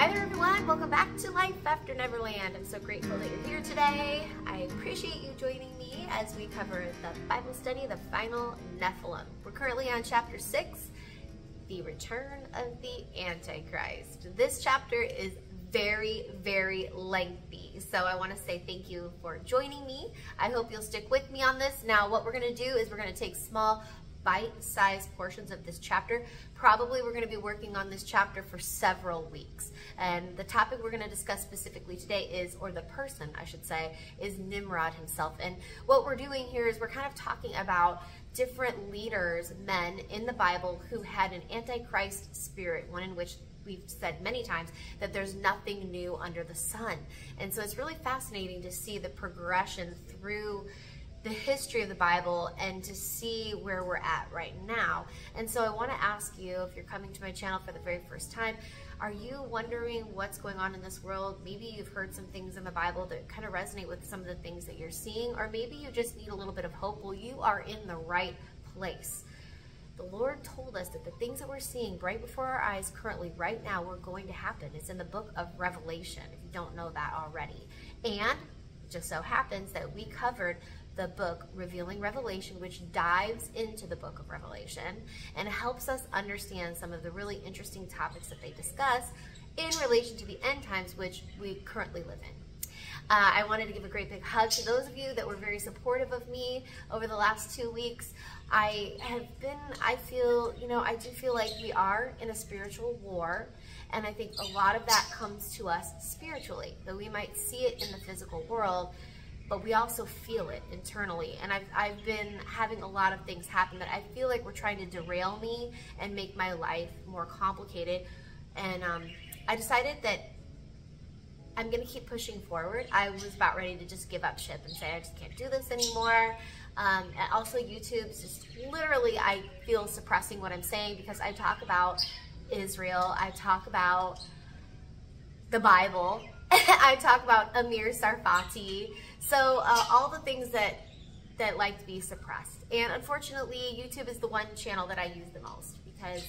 Hi there, everyone. Welcome back to Life After Neverland. I'm so grateful that you're here today. I appreciate you joining me as we cover the Bible study, the final Nephilim. We're currently on chapter 6, the return of the Antichrist. This chapter is very, very lengthy. So I want to say thank you for joining me. I hope you'll stick with me on this. Now, what we're going to do is we're going to take small bite-sized portions of this chapter. Probably we're going to be working on this chapter for several weeks. And the topic we're going to discuss specifically today is, or the person I should say, is Nimrod himself. And what we're doing here is we're kind of talking about different leaders, men in the Bible who had an antichrist spirit, one in which we've said many times that there's nothing new under the sun. And so it's really fascinating to see the progression through the history of the Bible and to see where we're at right now. And so I want to ask you, if you're coming to my channel for the very first time, are you wondering what's going on in this world? Maybe you've heard some things in the Bible that kind of resonate with some of the things that you're seeing, or maybe you just need a little bit of hope. Well, you are in the right place. The Lord told us that the things that we're seeing right before our eyes currently, right now, were going to happen. It's in the book of Revelation, if you don't know that already. And it just so happens that we covered the book Revealing Revelation, which dives into the book of Revelation and helps us understand some of the really interesting topics that they discuss in relation to the end times, which we currently live in. Uh, I wanted to give a great big hug to those of you that were very supportive of me over the last two weeks. I have been, I feel, you know, I do feel like we are in a spiritual war. And I think a lot of that comes to us spiritually, though we might see it in the physical world but we also feel it internally. And I've, I've been having a lot of things happen that I feel like we're trying to derail me and make my life more complicated. And um, I decided that I'm going to keep pushing forward. I was about ready to just give up ship and say, I just can't do this anymore. Um, and also YouTube's just literally, I feel suppressing what I'm saying because I talk about Israel. I talk about the Bible. I talk about Amir Tsarfati. So uh, all the things that that like to be suppressed. And unfortunately, YouTube is the one channel that I use the most because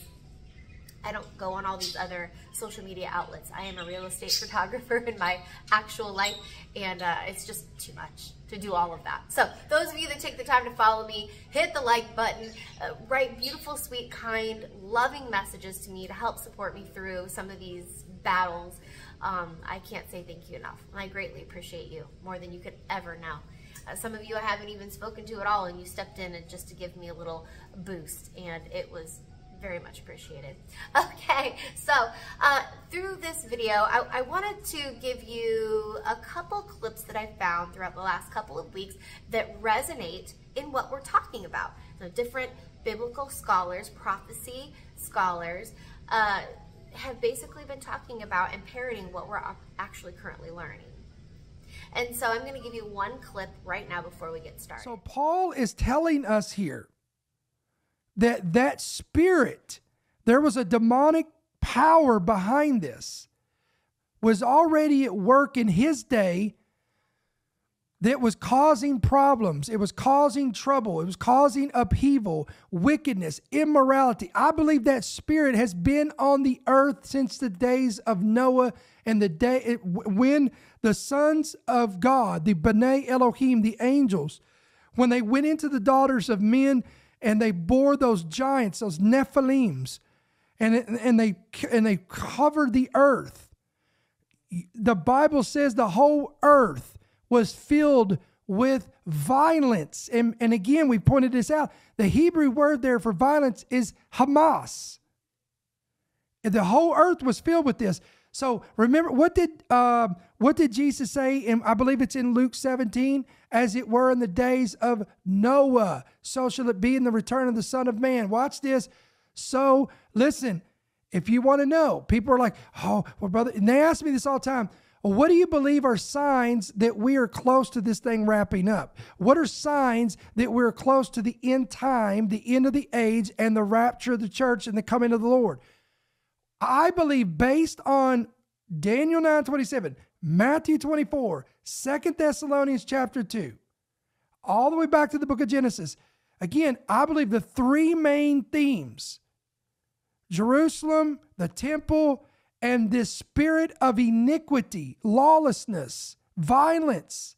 I don't go on all these other social media outlets. I am a real estate photographer in my actual life, and uh, it's just too much to do all of that. So those of you that take the time to follow me, hit the like button, uh, write beautiful, sweet, kind, loving messages to me to help support me through some of these battles um, I can't say thank you enough. And I greatly appreciate you more than you could ever know. Uh, some of you I haven't even spoken to at all, and you stepped in and just to give me a little boost, and it was very much appreciated. Okay, so uh, through this video, I, I, wanted to give you a couple clips that I found throughout the last couple of weeks that resonate in what we're talking about. So different biblical scholars, prophecy scholars, uh, have basically been talking about and parroting what we're actually currently learning. And so I'm going to give you one clip right now before we get started. So Paul is telling us here that that spirit, there was a demonic power behind this, was already at work in his day that was causing problems. It was causing trouble. It was causing upheaval, wickedness, immorality. I believe that spirit has been on the earth since the days of Noah and the day it, when the sons of God, the B'nai Elohim, the angels, when they went into the daughters of men and they bore those giants, those Nephilims, and, and they and they covered the earth. The Bible says the whole earth was filled with violence. And, and again, we pointed this out. The Hebrew word there for violence is Hamas. The whole earth was filled with this. So remember, what did uh, what did Jesus say? And I believe it's in Luke 17, as it were in the days of Noah, so shall it be in the return of the Son of Man. Watch this. So listen, if you want to know, people are like, oh, well, brother, and they ask me this all the time. What do you believe are signs that we are close to this thing wrapping up? What are signs that we're close to the end time, the end of the age, and the rapture of the church and the coming of the Lord? I believe based on Daniel 9 27, Matthew 24, 2 Thessalonians chapter 2, all the way back to the book of Genesis. Again, I believe the three main themes Jerusalem, the temple, and this spirit of iniquity, lawlessness, violence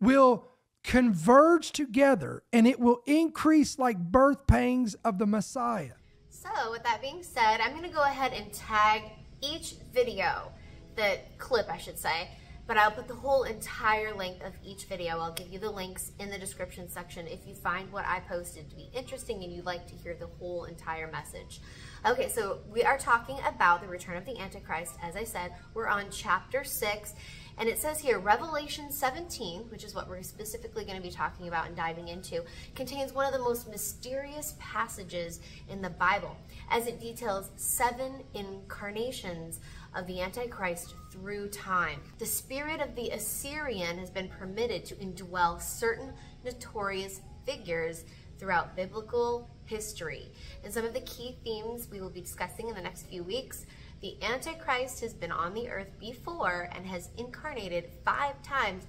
will converge together and it will increase like birth pangs of the Messiah. So, with that being said, I'm going to go ahead and tag each video, the clip, I should say, but I'll put the whole entire length of each video. I'll give you the links in the description section if you find what I posted to be interesting and you'd like to hear the whole entire message. Okay, so we are talking about the return of the Antichrist. As I said, we're on chapter 6. And it says here, Revelation 17, which is what we're specifically going to be talking about and diving into, contains one of the most mysterious passages in the Bible, as it details seven incarnations of the Antichrist through time. The spirit of the Assyrian has been permitted to indwell certain notorious figures throughout biblical history. And some of the key themes we will be discussing in the next few weeks the Antichrist has been on the earth before and has incarnated five times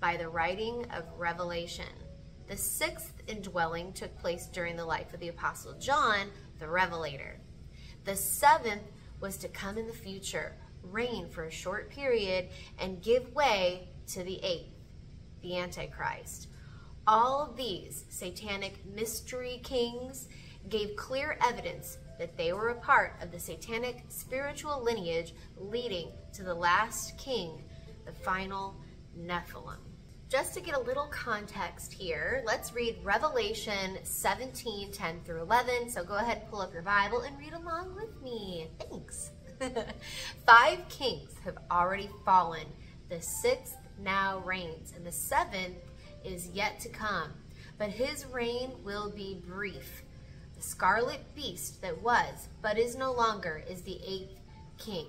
by the writing of Revelation. The sixth indwelling took place during the life of the Apostle John, the Revelator. The seventh was to come in the future, reign for a short period, and give way to the eighth, the Antichrist. All these satanic mystery kings gave clear evidence that they were a part of the satanic spiritual lineage leading to the last king, the final Nephilim. Just to get a little context here, let's read Revelation 17, 10 through 11. So go ahead, pull up your Bible and read along with me. Thanks. Five kings have already fallen. The sixth now reigns, and the seventh is yet to come. But his reign will be brief The scarlet beast that was, but is no longer, is the eighth king.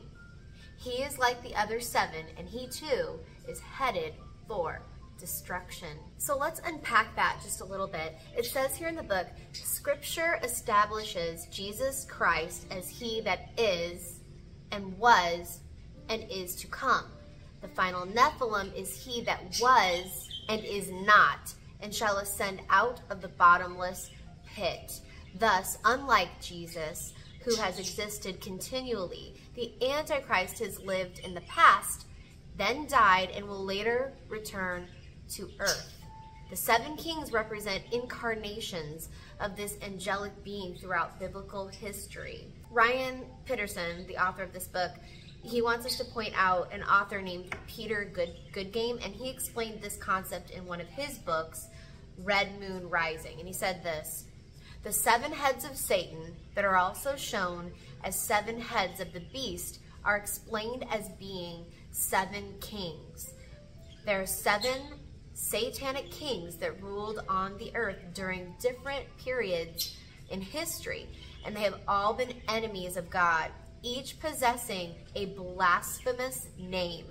He is like the other seven, and he too is headed for destruction. So let's unpack that just a little bit. It says here in the book, Scripture establishes Jesus Christ as he that is and was and is to come. The final Nephilim is he that was and is not and shall ascend out of the bottomless pit. Thus, unlike Jesus, who has existed continually, the Antichrist has lived in the past, then died, and will later return to earth. The seven kings represent incarnations of this angelic being throughout biblical history. Ryan Pitterson, the author of this book, he wants us to point out an author named Peter Good Goodgame, and he explained this concept in one of his books, Red Moon Rising. And he said this the seven heads of Satan that are also shown as seven heads of the beast are explained as being seven kings. There are seven satanic kings that ruled on the earth during different periods in history, and they have all been enemies of God, each possessing a blasphemous name.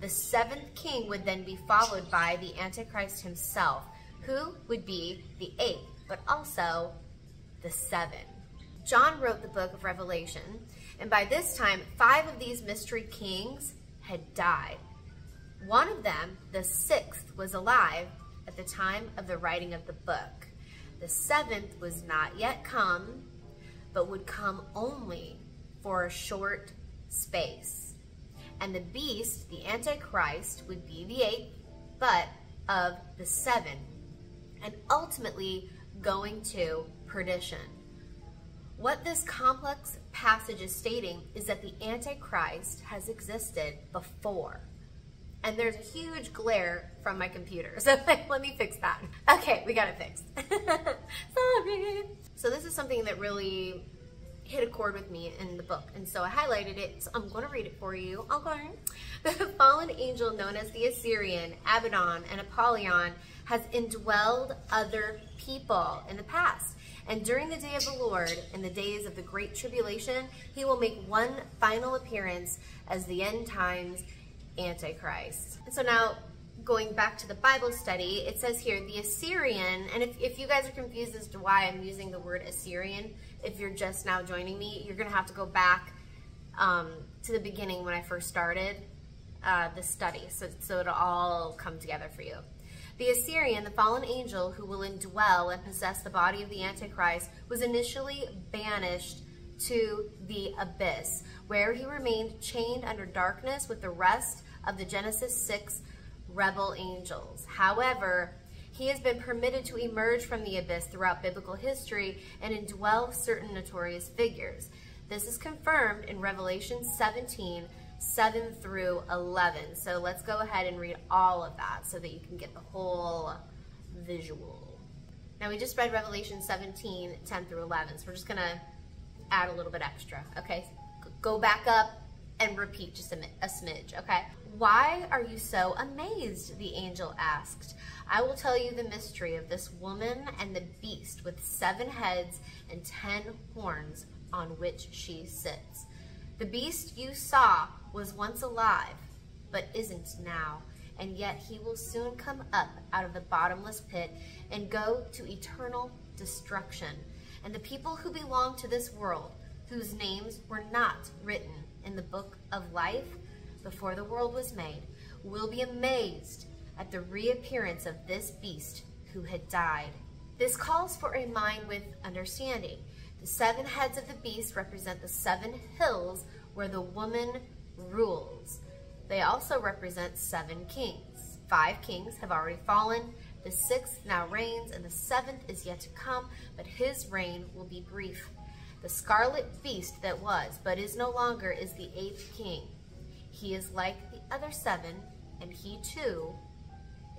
The seventh king would then be followed by the Antichrist himself, who would be the eighth but also the seven. John wrote the book of Revelation, and by this time, five of these mystery kings had died. One of them, the sixth, was alive at the time of the writing of the book. The seventh was not yet come, but would come only for a short space. And the beast, the Antichrist, would be the eighth, but of the seven, and ultimately going to perdition. What this complex passage is stating is that the Antichrist has existed before. And there's a huge glare from my computer. So let me fix that. Okay, we got it fixed. Sorry. So this is something that really hit a chord with me in the book. And so I highlighted it. So I'm going to read it for you. Okay. The fallen angel known as the Assyrian, Abaddon, and Apollyon has indwelled other people in the past. And during the day of the Lord, in the days of the great tribulation, he will make one final appearance as the end times Antichrist. And so now, going back to the Bible study, it says here, the Assyrian, and if, if you guys are confused as to why I'm using the word Assyrian, if you're just now joining me, you're going to have to go back um, to the beginning when I first started uh, the study, so, so it'll all come together for you. The Assyrian, the fallen angel who will indwell and possess the body of the Antichrist, was initially banished to the abyss, where he remained chained under darkness with the rest of the Genesis 6 rebel angels. However, he has been permitted to emerge from the abyss throughout biblical history and indwell certain notorious figures. This is confirmed in Revelation 17, 7 through 11. So let's go ahead and read all of that so that you can get the whole visual. Now we just read Revelation 17, 10 through 11. So we're just going to add a little bit extra, okay? Go back up and repeat just a, a smidge, okay? Why are you so amazed? The angel asked. I will tell you the mystery of this woman and the beast with seven heads and ten horns on which she sits. The beast you saw was once alive, but isn't now, and yet he will soon come up out of the bottomless pit and go to eternal destruction. And the people who belong to this world, whose names were not written in the book of life before the world was made, will be amazed at the reappearance of this beast who had died. This calls for a mind with understanding. The seven heads of the beast represent the seven hills where the woman rules. They also represent seven kings. Five kings have already fallen. The sixth now reigns, and the seventh is yet to come, but his reign will be brief. The scarlet beast that was, but is no longer, is the eighth king. He is like the other seven, and he too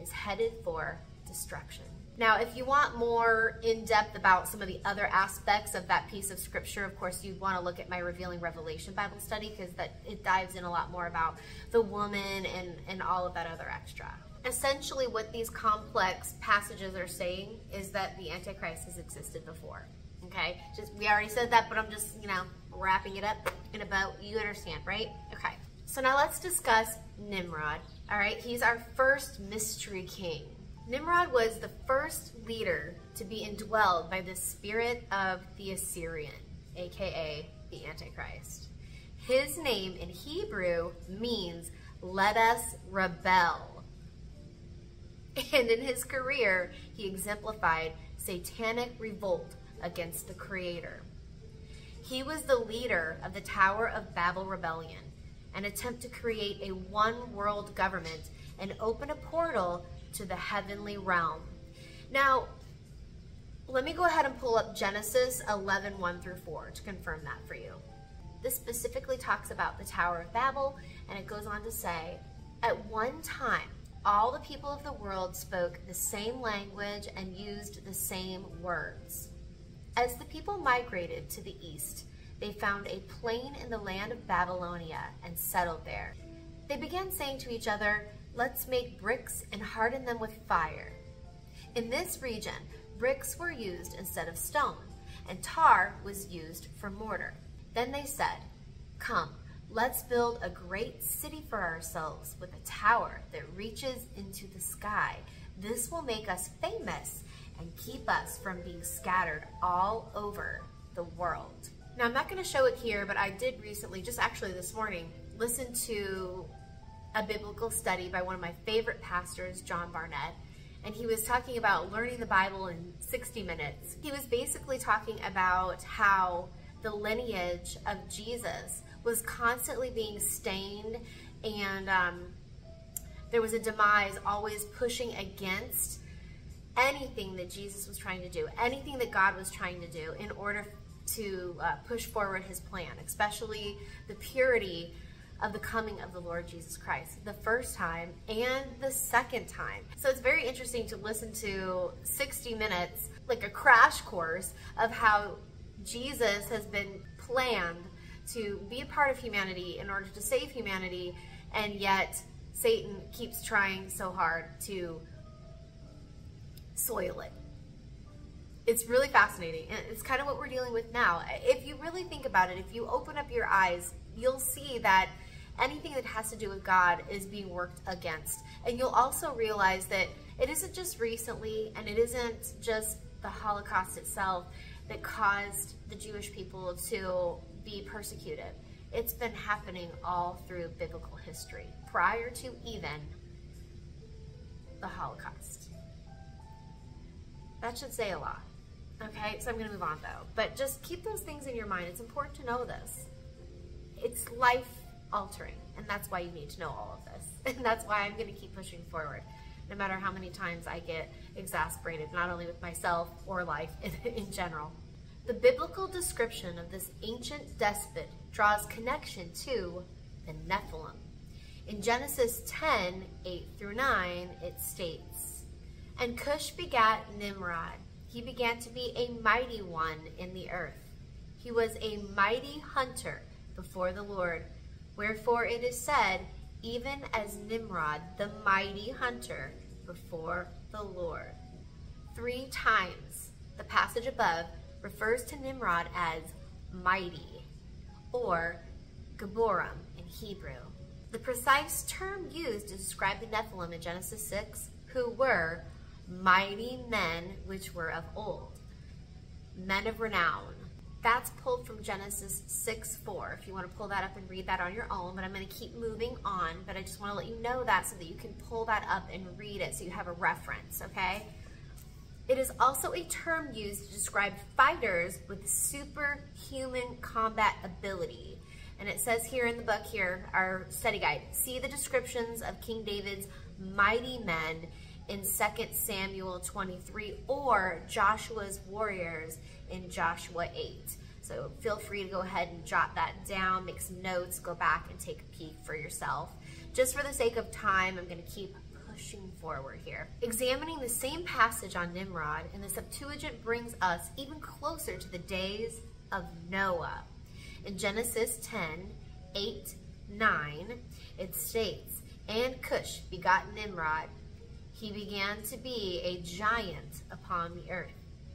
is headed for destruction. Now, if you want more in depth about some of the other aspects of that piece of scripture, of course, you'd want to look at my Revealing Revelation Bible study because that it dives in a lot more about the woman and, and all of that other extra. Essentially, what these complex passages are saying is that the Antichrist has existed before. Okay, just we already said that, but I'm just you know wrapping it up in about you understand, right? Okay. So now let's discuss Nimrod. All right, he's our first mystery king. Nimrod was the first leader to be indwelled by the spirit of the Assyrian, aka the Antichrist. His name in Hebrew means let us rebel. And in his career, he exemplified satanic revolt against the Creator. He was the leader of the Tower of Babel rebellion, an attempt to create a one world government and open a portal to the heavenly realm. Now, let me go ahead and pull up Genesis 11 1 through 4 to confirm that for you. This specifically talks about the Tower of Babel, and it goes on to say, At one time, all the people of the world spoke the same language and used the same words. As the people migrated to the east, they found a plain in the land of Babylonia and settled there. They began saying to each other, Let's make bricks and harden them with fire. In this region, bricks were used instead of stone, and tar was used for mortar. Then they said, Come, let's build a great city for ourselves with a tower that reaches into the sky. This will make us famous and keep us from being scattered all over the world. Now, I'm not going to show it here, but I did recently, just actually this morning, listen to a biblical study by one of my favorite pastors, John Barnett. And he was talking about learning the Bible in 60 minutes. He was basically talking about how the lineage of Jesus was constantly being stained and um, there was a demise always pushing against anything that Jesus was trying to do, anything that God was trying to do in order to uh, push forward his plan, especially the purity of the coming of the Lord Jesus Christ, the first time and the second time. So it's very interesting to listen to 60 minutes, like a crash course of how Jesus has been planned to be a part of humanity in order to save humanity, and yet Satan keeps trying so hard to soil it. It's really fascinating, and it's kind of what we're dealing with now. If you really think about it, if you open up your eyes, you'll see that anything that has to do with God is being worked against. And you'll also realize that it isn't just recently, and it isn't just the Holocaust itself that caused the Jewish people to be persecuted. It's been happening all through biblical history, prior to even the Holocaust. That should say a lot. Okay, so I'm going to move on though. But just keep those things in your mind. It's important to know this. It's life altering, and that's why you need to know all of this. And that's why I'm going to keep pushing forward, no matter how many times I get exasperated, not only with myself or life in, in general. The biblical description of this ancient despot draws connection to the Nephilim. In Genesis 10 8 through 9, it states, And Cush begat Nimrod. He began to be a mighty one in the earth. He was a mighty hunter before the Lord. Wherefore it is said, even as Nimrod, the mighty hunter before the Lord. Three times the passage above refers to Nimrod as mighty or Gaborim in Hebrew. The precise term used to describe the Nephilim in Genesis 6, who were mighty men which were of old, men of renown. That's pulled from Genesis 6 4. If you want to pull that up and read that on your own, but I'm going to keep moving on. But I just want to let you know that so that you can pull that up and read it so you have a reference, okay? It is also a term used to describe fighters with superhuman combat ability. And it says here in the book here, our study guide, see the descriptions of King David's mighty men in 2 Samuel 23 or Joshua's warriors in Joshua 8. So feel free to go ahead and jot that down, make some notes, go back and take a peek for yourself. Just for the sake of time, I'm going to keep pushing forward here. Examining the same passage on Nimrod and the Septuagint brings us even closer to the days of Noah. In Genesis 10, 8, 9, it states, And Cush begot Nimrod. He began to be a giant upon the earth.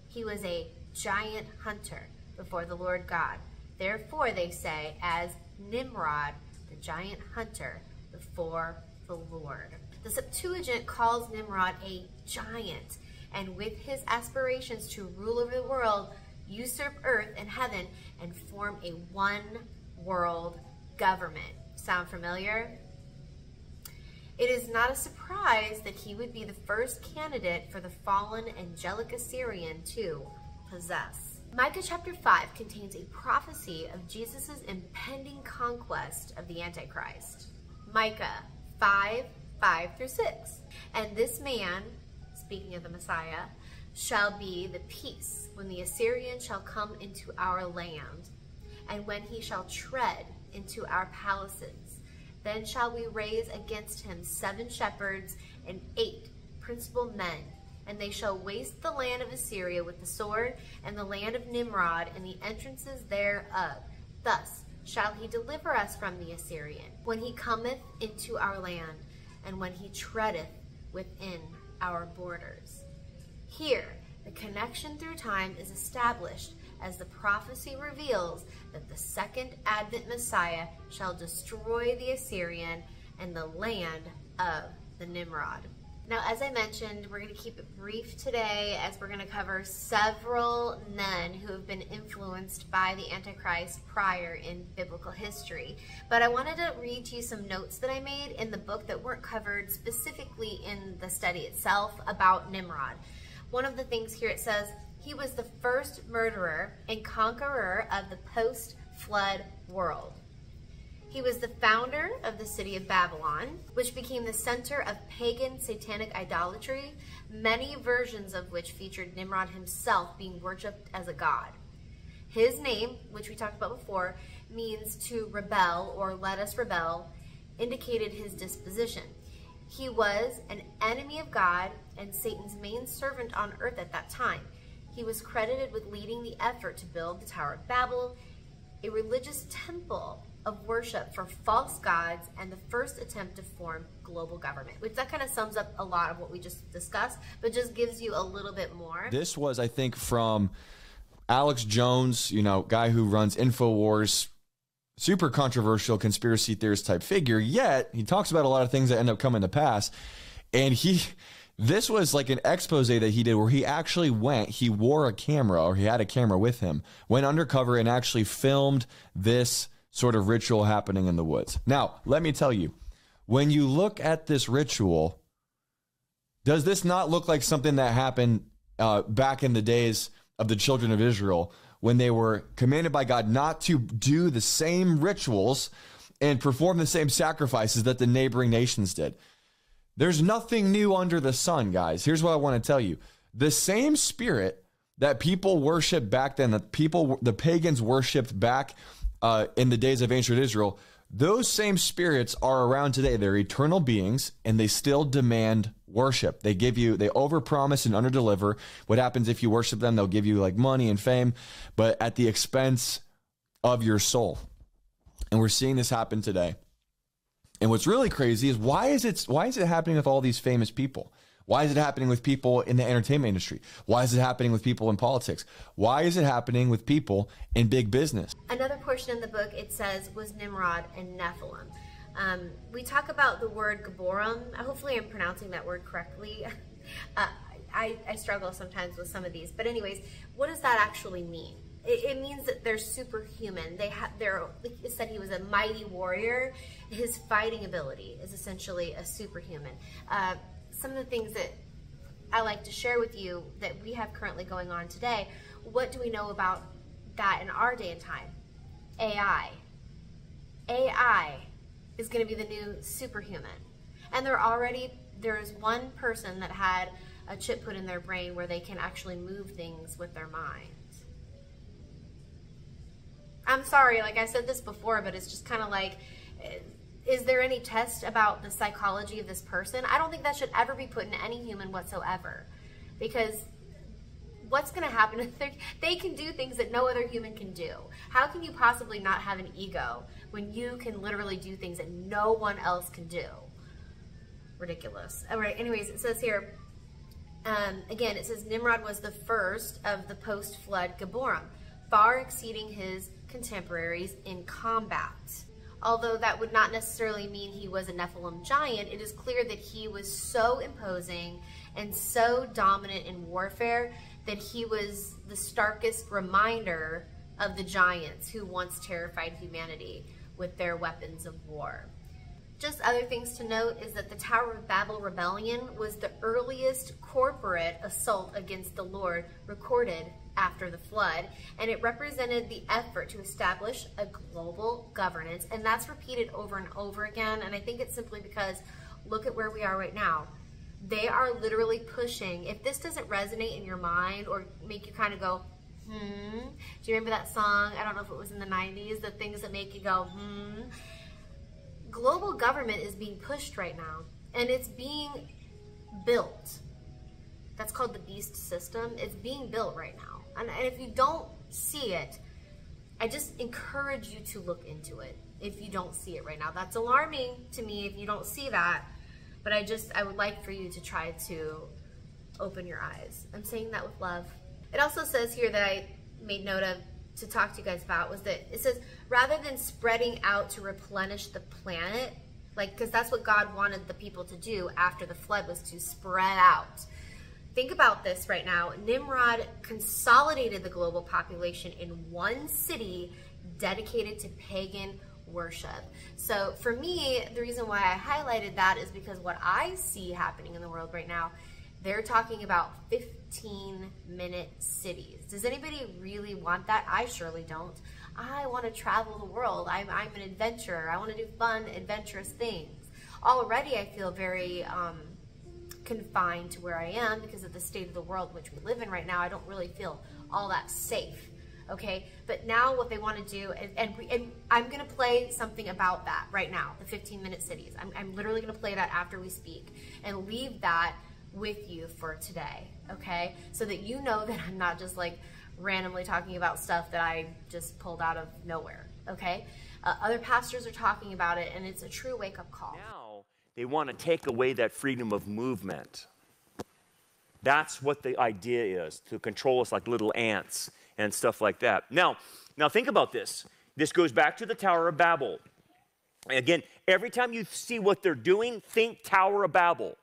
He was a giant hunter before the Lord God. Therefore, they say, as Nimrod, the giant hunter before the Lord. The Septuagint calls Nimrod a giant, and with his aspirations to rule over the world, usurp earth and heaven, and form a one world government. Sound familiar? It is not a surprise that he would be the first candidate for the fallen angelic Assyrian to possess. Micah chapter 5 contains a prophecy of Jesus' impending conquest of the Antichrist. Micah 5 5 through 6. And this man, speaking of the Messiah, shall be the peace when the Assyrian shall come into our land, and when he shall tread into our palaces. Then shall we raise against him seven shepherds and eight principal men, and they shall waste the land of Assyria with the sword, and the land of Nimrod, and the entrances thereof. Thus shall he deliver us from the Assyrian, when he cometh into our land, and when he treadeth within our borders. Here, the connection through time is established as the prophecy reveals that the second Advent Messiah shall destroy the Assyrian and the land of the Nimrod. Now, as I mentioned, we're going to keep it brief today as we're going to cover several men who have been influenced by the Antichrist prior in biblical history. But I wanted to read to you some notes that I made in the book that weren't covered specifically in the study itself about Nimrod. One of the things here it says, he was the first murderer and conqueror of the post flood world. He was the founder of the city of Babylon, which became the center of pagan satanic idolatry, many versions of which featured Nimrod himself being worshipped as a god. His name, which we talked about before, means to rebel or let us rebel, indicated his disposition. He was an enemy of God and Satan's main servant on earth at that time. He was credited with leading the effort to build the Tower of Babel, a religious temple of worship for false gods and the first attempt to form global government, which that kind of sums up a lot of what we just discussed, but just gives you a little bit more. This was, I think, from Alex Jones, you know, guy who runs InfoWars, super controversial conspiracy theorist type figure, yet he talks about a lot of things that end up coming to pass. And he, this was like an expose that he did where he actually went, he wore a camera or he had a camera with him, went undercover and actually filmed this sort of ritual happening in the woods. Now, let me tell you, when you look at this ritual, does this not look like something that happened uh, back in the days of the children of Israel when they were commanded by God not to do the same rituals and perform the same sacrifices that the neighboring nations did. There's nothing new under the sun, guys. Here's what I want to tell you. The same spirit that people worshiped back then, that people, the pagans worshiped back uh, in the days of ancient Israel, those same spirits are around today. They're eternal beings and they still demand worship. They give you, they overpromise and underdeliver. What happens if you worship them? They'll give you like money and fame, but at the expense of your soul. And we're seeing this happen today. And what's really crazy is why is it why is it happening with all these famous people? Why is it happening with people in the entertainment industry? Why is it happening with people in politics? Why is it happening with people in big business? Another portion in the book it says was Nimrod and Nephilim. Um, we talk about the word Gaborim. Hopefully, I'm pronouncing that word correctly. uh, I, I struggle sometimes with some of these, but anyways, what does that actually mean? It, it means that they're superhuman. They have, they're, like you said, he was a mighty warrior. His fighting ability is essentially a superhuman. Uh, some of the things that I like to share with you that we have currently going on today. What do we know about that in our day and time? AI. AI is going to be the new superhuman. And there already there's one person that had a chip put in their brain where they can actually move things with their mind. I'm sorry, like I said this before, but it's just kind of like is there any test about the psychology of this person? I don't think that should ever be put in any human whatsoever. Because what's going to happen they can do things that no other human can do? How can you possibly not have an ego when you can literally do things that no one else can do? Ridiculous. All right, anyways, it says here, um, again, it says Nimrod was the first of the post-flood Gaborim, far exceeding his contemporaries in combat. Although that would not necessarily mean he was a Nephilim giant, it is clear that he was so imposing and so dominant in warfare that he was the starkest reminder of the giants who once terrified humanity with their weapons of war. Just other things to note is that the Tower of Babel rebellion was the earliest corporate assault against the Lord recorded after the flood, and it represented the effort to establish a global governance, and that's repeated over and over again, and I think it's simply because look at where we are right now. They are literally pushing, if this doesn't resonate in your mind or make you kind of go, hmm, do you remember that song? I don't know if it was in the 90s, the things that make you go, hmm. Global government is being pushed right now, and it's being built. That's called the beast system. It's being built right now. And, and if you don't see it, I just encourage you to look into it if you don't see it right now. That's alarming to me if you don't see that, but I just, I would like for you to try to open your eyes. I'm saying that with love. It also says here that I made note of to talk to you guys about was that it says rather than spreading out to replenish the planet, like because that's what God wanted the people to do after the flood was to spread out. Think about this right now. Nimrod consolidated the global population in one city dedicated to pagan worship. So for me, the reason why I highlighted that is because what I see happening in the world right now, they're talking about 15 minute cities. Does anybody really want that? I surely don't. I want to travel the world. I'm, I'm an adventurer. I want to do fun, adventurous things. Already I feel very um, confined to where I am because of the state of the world which we live in right now. I don't really feel all that safe. Okay, but now what they want to do, and, and, and I'm going to play something about that right now, the 15 minute cities. I'm, I'm literally going to play that after we speak and leave that with you for today, okay? So that you know that I'm not just like randomly talking about stuff that I just pulled out of nowhere, okay? Uh, other pastors are talking about it, and it's a true wake up call. Now they want to take away that freedom of movement. That's what the idea is to control us like little ants and stuff like that. Now, now think about this. This goes back to the Tower of Babel. Again, every time you see what they're doing, think Tower of Babel.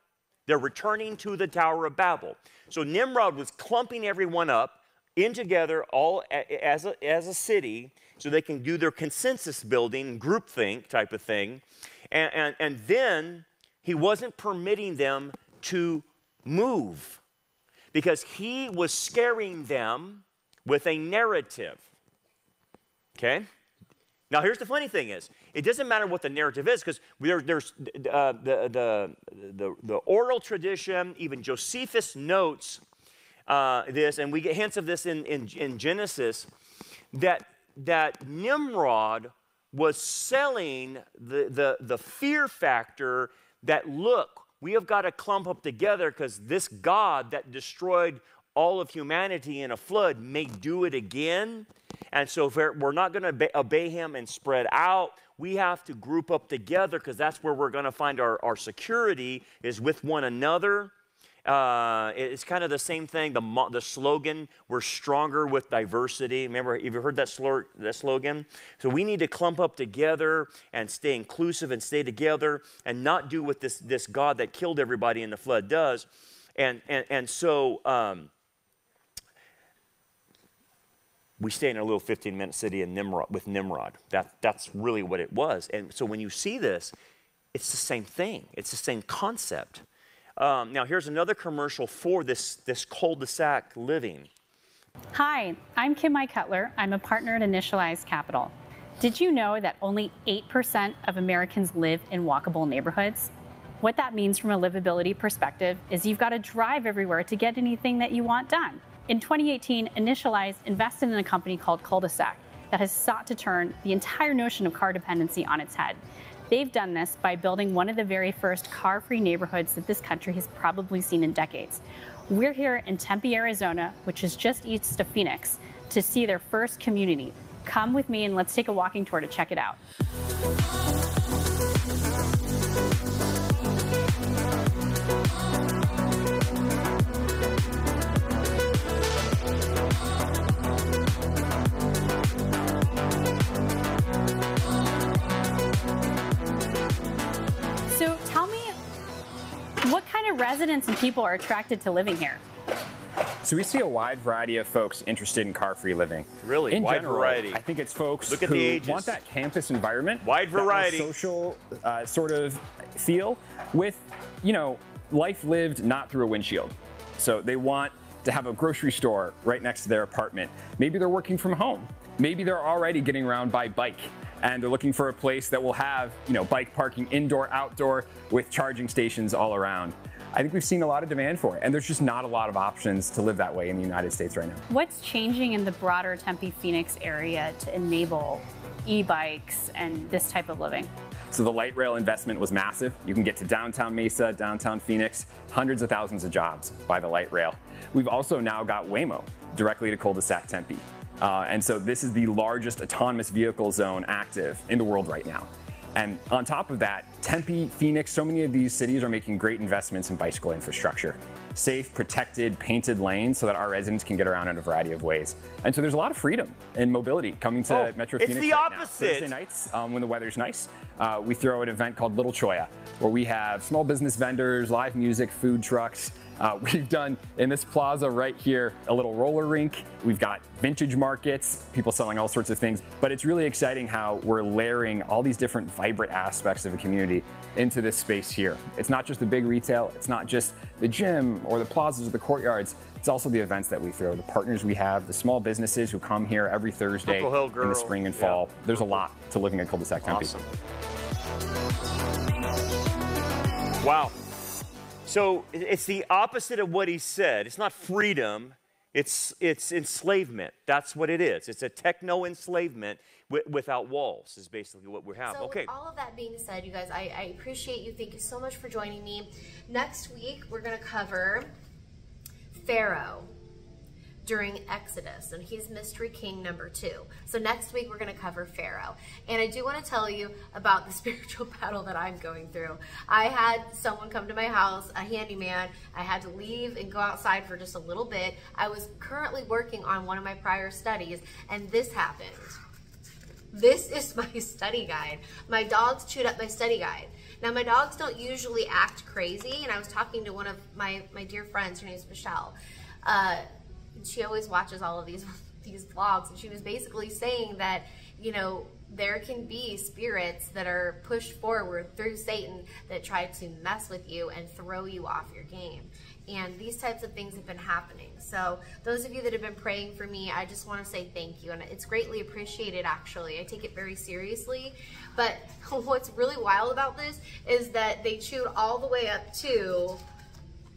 They're returning to the Tower of Babel. So Nimrod was clumping everyone up in together all as a, as a city so they can do their consensus building, groupthink type of thing. And, and, and then he wasn't permitting them to move because he was scaring them with a narrative. Okay? Now, here's the funny thing is, it doesn't matter what the narrative is because there, there's uh, the, the, the, the, oral tradition, even Josephus notes uh, this, and we get hints of this in, in, in Genesis, that, that Nimrod was selling the, the, the fear factor that, look, we have got to clump up together because this God that destroyed all of humanity in a flood may do it again. And so if we're not going to obey him and spread out, we have to group up together because that's where we're going to find our, our security is with one another. Uh, it's kind of the same thing. The, the slogan, we're stronger with diversity. Remember, have you heard that, slur, that slogan? So we need to clump up together and stay inclusive and stay together and not do what this, this God that killed everybody in the flood does. And, and, and so um, we stay in a little 15 minute city in Nimrod, with Nimrod. That, that's really what it was. And so when you see this, it's the same thing, it's the same concept. Um, now, here's another commercial for this, this cul de sac living. Hi, I'm Kim-Mai Cutler. I'm a partner at Initialized Capital. Did you know that only 8% of Americans live in walkable neighborhoods? What that means from a livability perspective is you've got to drive everywhere to get anything that you want done. In 2018, Initialize invested in a company called Culdesac that has sought to turn the entire notion of car dependency on its head. They've done this by building one of the very first car-free neighborhoods that this country has probably seen in decades. We're here in Tempe, Arizona, which is just east of Phoenix, to see their first community. Come with me and let's take a walking tour to check it out. Residents and people are attracted to living here? So we see a wide variety of folks interested in car-free living. Really, in wide general, variety. I think it's folks Look at who the ages. want that campus environment, wide variety, social uh, sort of feel with, you know, life lived not through a windshield. So they want to have a grocery store right next to their apartment. Maybe they're working from home. Maybe they're already getting around by bike and they're looking for a place that will have, you know, bike parking indoor, outdoor with charging stations all around. I think we've seen a lot of demand for it, and there's just not a lot of options to live that way in the United States right now. What's changing in the broader Tempe Phoenix area to enable e-bikes and this type of living? So the light rail investment was massive. You can get to downtown Mesa, downtown Phoenix, hundreds of thousands of jobs by the light rail. We've also now got Waymo directly to Culdesac Tempe. Uh, and so this is the largest autonomous vehicle zone active in the world right now. And on top of that, Tempe, Phoenix, so many of these cities are making great investments in bicycle infrastructure. Safe, protected, painted lanes so that our residents can get around in a variety of ways. And so there's a lot of freedom and mobility coming to oh, Metro Phoenix. It's the right opposite. Now. Thursday nights, um, when the weather's nice, uh, we throw an event called Little Cholla, where we have small business vendors, live music, food trucks, uh, we've done in this plaza right here a little roller rink. We've got vintage markets, people selling all sorts of things. But it's really exciting how we're layering all these different vibrant aspects of a community into this space here. It's not just the big retail, it's not just the gym or the plazas or the courtyards. It's also the events that we throw, the partners we have, the small businesses who come here every Thursday in the spring and fall. Yeah. There's a lot to living in Culdesac Tempe. Awesome. Wow. So it's the opposite of what he said. It's not freedom, it's, it's enslavement. That's what it is. It's a techno enslavement w- without walls, is basically what we have. So, okay. with all of that being said, you guys, I, I appreciate you. Thank you so much for joining me. Next week, we're going to cover Pharaoh during Exodus, and he's Mystery King number two. So next week we're going to cover Pharaoh. And I do want to tell you about the spiritual battle that I'm going through. I had someone come to my house, a handyman. I had to leave and go outside for just a little bit. I was currently working on one of my prior studies, and this happened. This is my study guide. My dogs chewed up my study guide. Now, my dogs don't usually act crazy, and I was talking to one of my, my dear friends, her name is Michelle. Uh, she always watches all of these these vlogs, and she was basically saying that you know there can be spirits that are pushed forward through Satan that try to mess with you and throw you off your game. and these types of things have been happening. So, those of you that have been praying for me, I just want to say thank you. And it's greatly appreciated, actually. I take it very seriously. But what's really wild about this is that they chewed all the way up to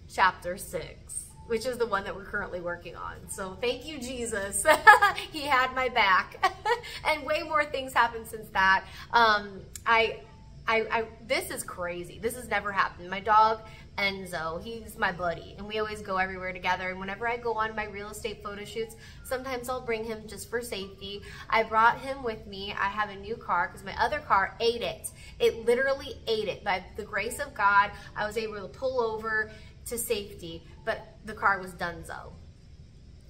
chapter 6 which is the one that we're currently working on. So thank you, Jesus. he had my back. and way more things happened since that. Um, I, I, I, this is crazy. This has never happened. My dog, Enzo, he's my buddy, and we always go everywhere together. And whenever I go on my real estate photo shoots, sometimes I'll bring him just for safety. I brought him with me. I have a new car because my other car ate it. It literally ate it. By the grace of God, I was able to pull over to safety, but the car was donezo.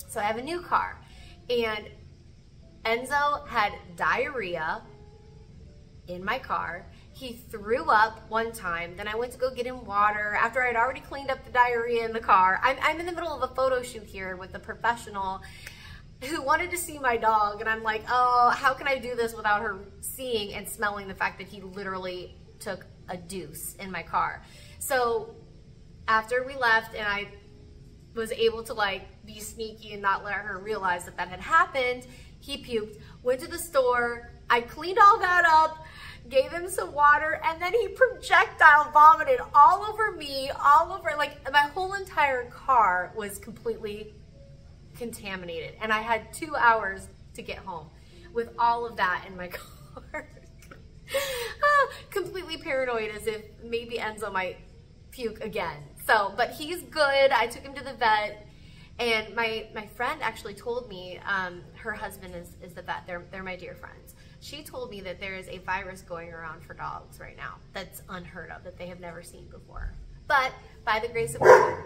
So I have a new car. And Enzo had diarrhea in my car. He threw up one time. Then I went to go get him water after I'd already cleaned up the diarrhea in the car. I'm, I'm in the middle of a photo shoot here with a professional who wanted to see my dog. And I'm like, oh, how can I do this without her seeing and smelling the fact that he literally took a deuce in my car? So after we left and I was able to like be sneaky and not let her realize that that had happened, he puked, went to the store, I cleaned all that up, gave him some water, and then he projectile vomited all over me, all over, like my whole entire car was completely contaminated. And I had two hours to get home with all of that in my car. ah, completely paranoid as if maybe Enzo might puke again. So, but he's good. I took him to the vet. And my, my friend actually told me, um, her husband is, is the vet. They're, they're my dear friends. She told me that there is a virus going around for dogs right now that's unheard of, that they have never seen before. But by the grace of God,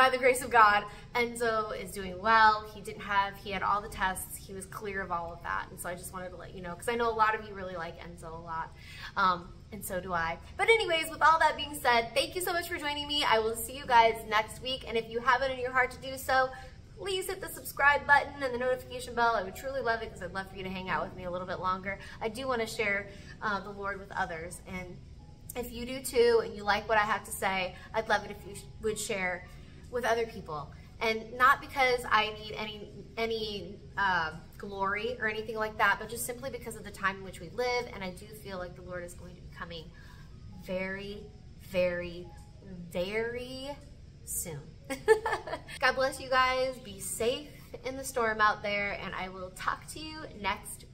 by the grace of God, Enzo is doing well. He didn't have, he had all the tests. He was clear of all of that. And so I just wanted to let you know, because I know a lot of you really like Enzo a lot. Um, and so do I. But anyways, with all that being said, thank you so much for joining me. I will see you guys next week. And if you have it in your heart to do so, please hit the subscribe button and the notification bell. I would truly love it because I'd love for you to hang out with me a little bit longer. I do want to share uh, the Lord with others. And if you do too, and you like what I have to say, I'd love it if you would share with other people. And not because I need any, any, uh, glory or anything like that, but just simply because of the time in which we live. And I do feel like the Lord is going to be coming very, very, very soon. God bless you guys. Be safe in the storm out there, and I will talk to you next